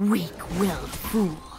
Weak-willed fools.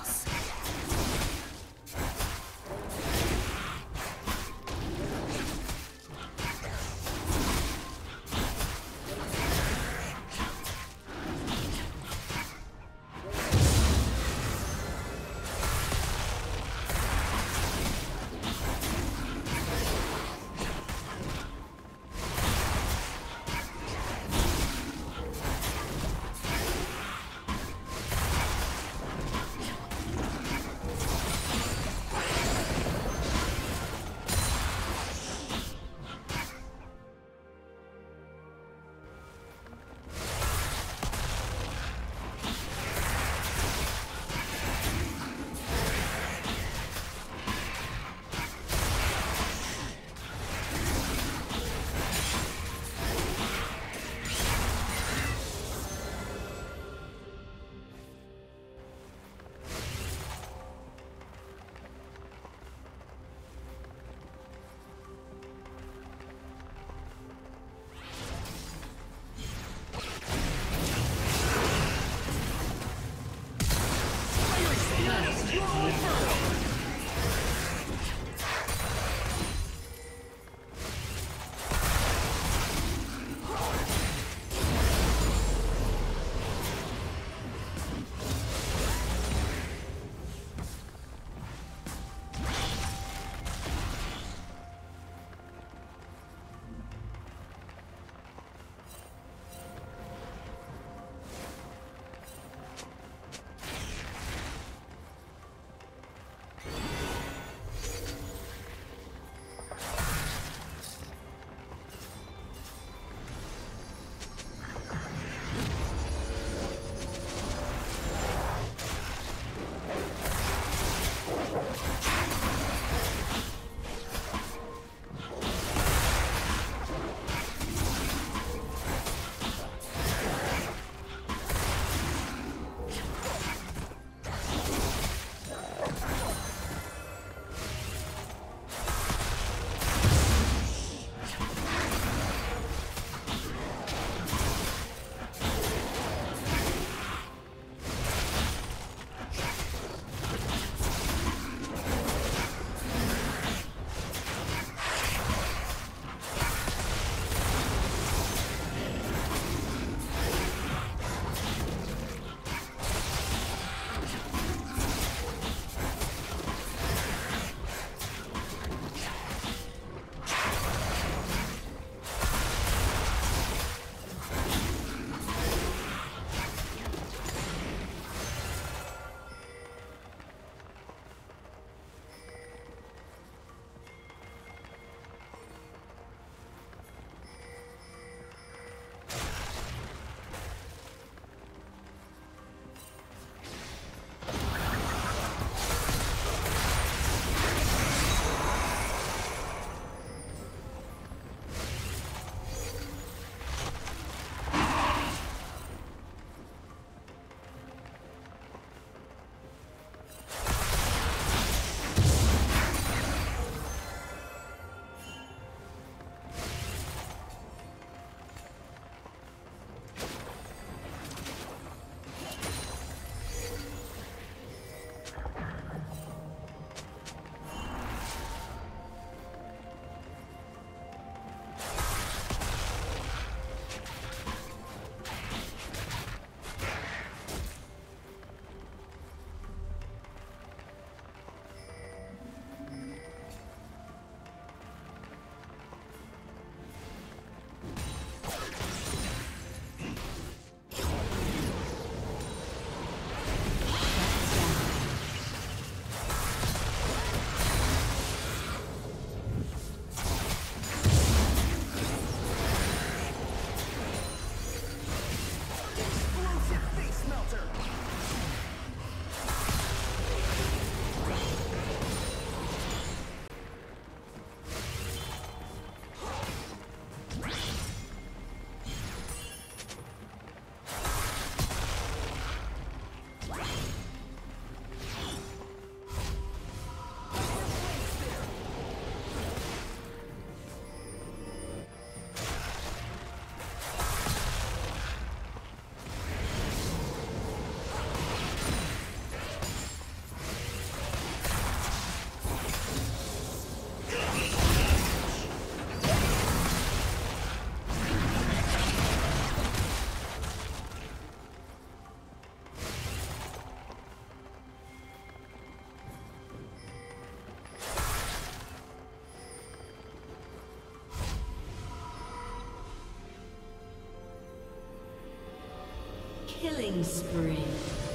Killing spree.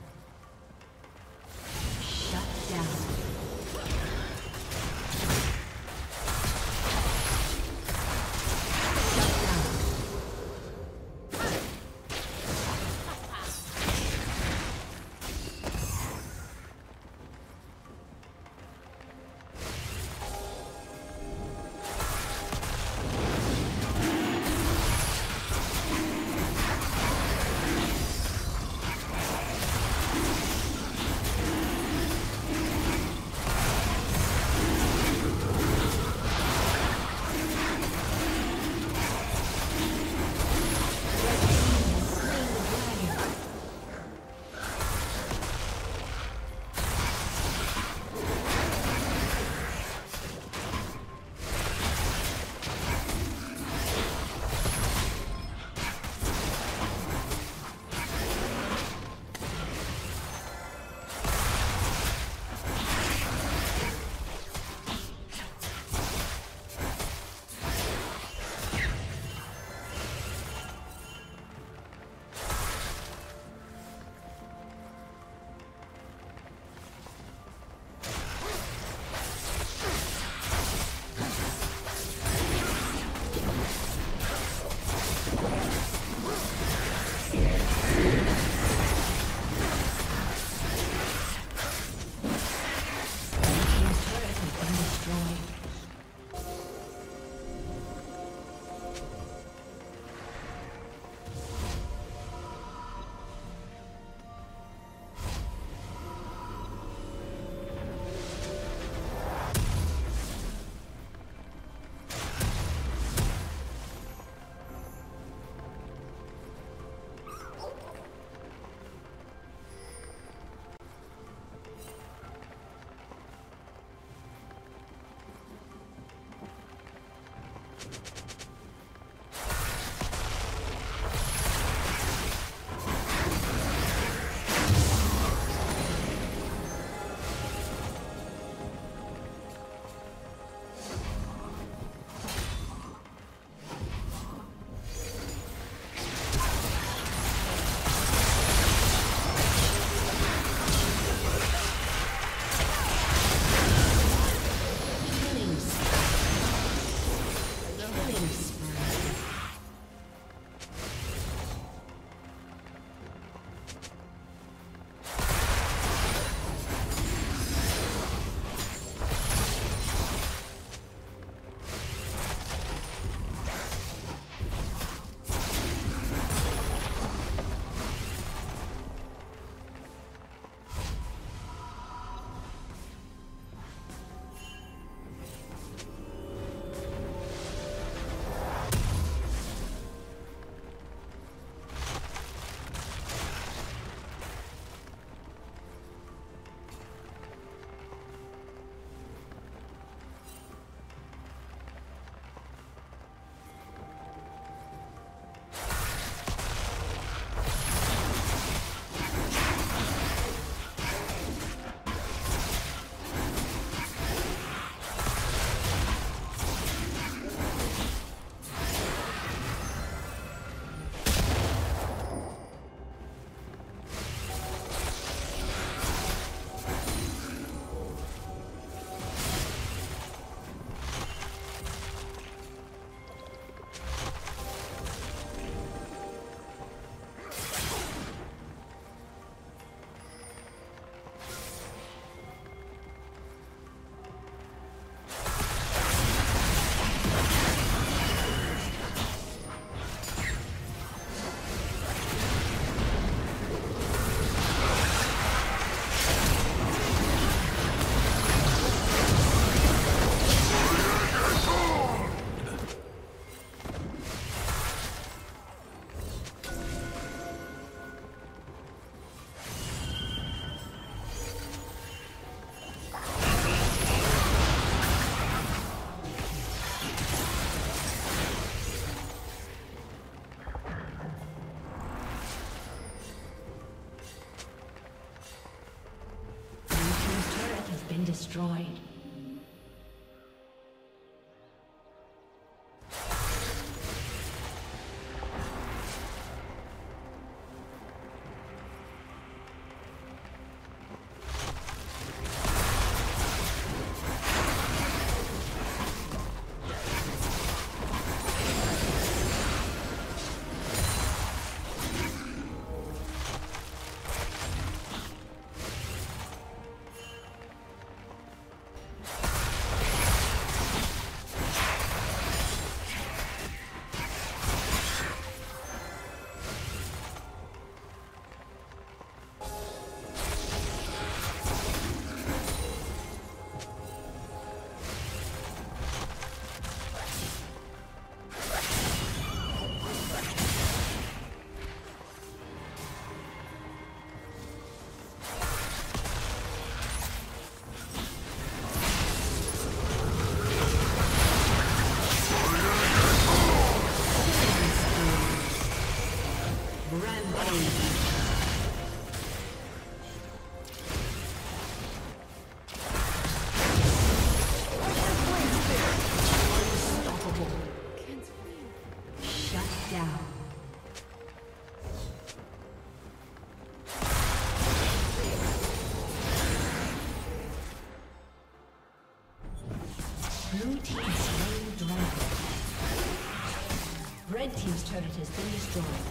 destroyed.